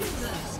First.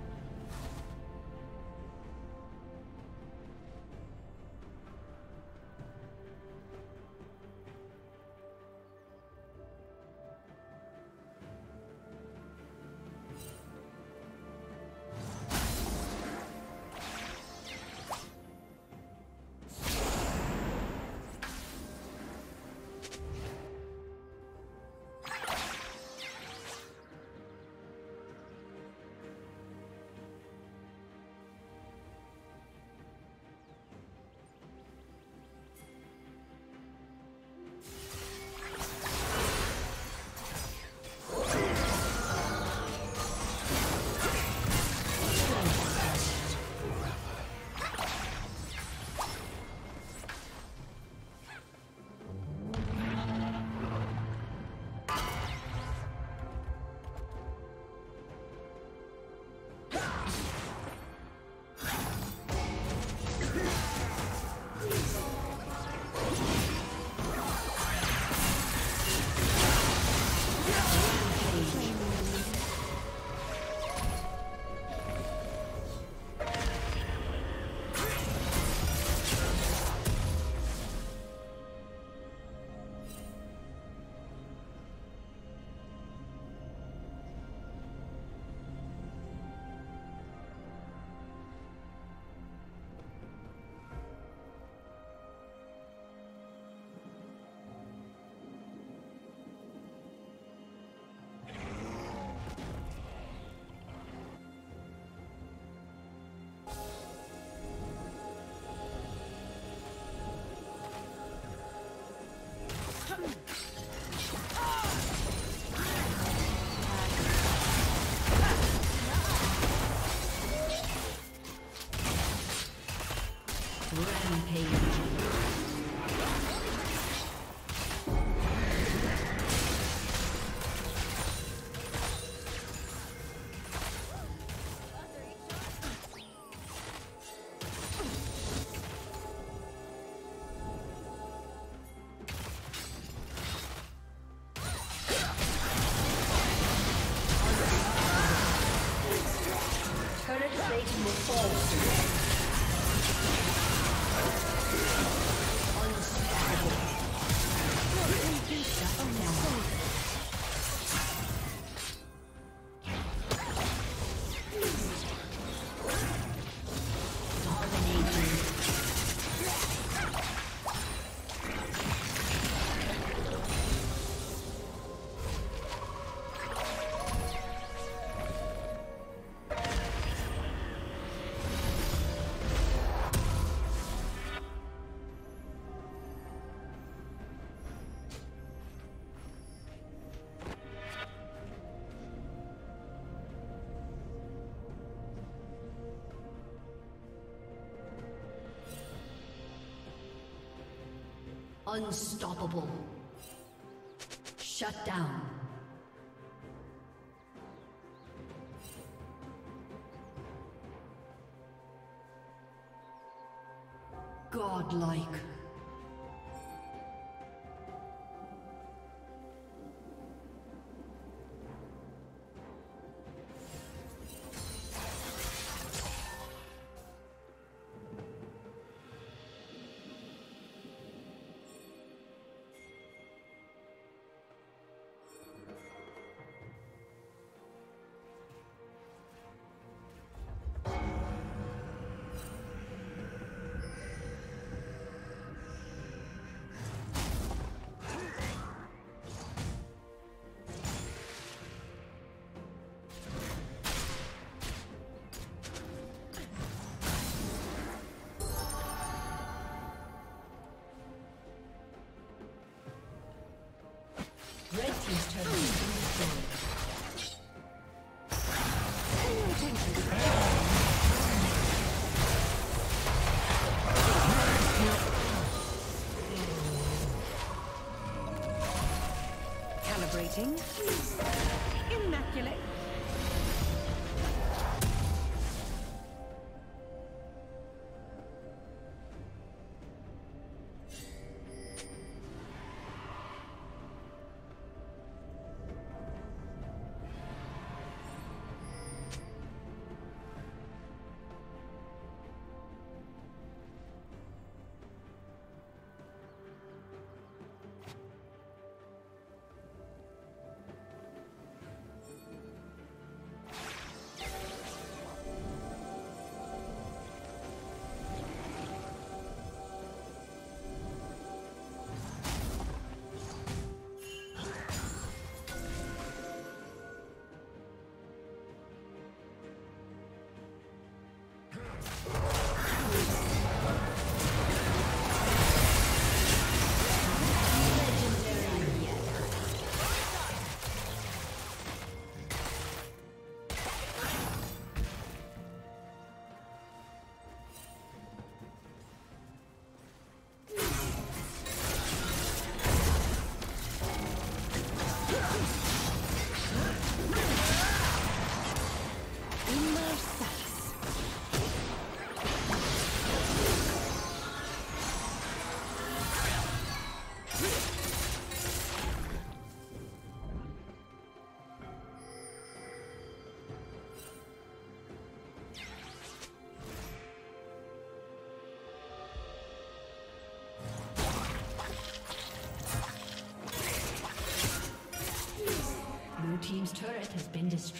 Unstoppable. Shut down. Godlike. Calibrating.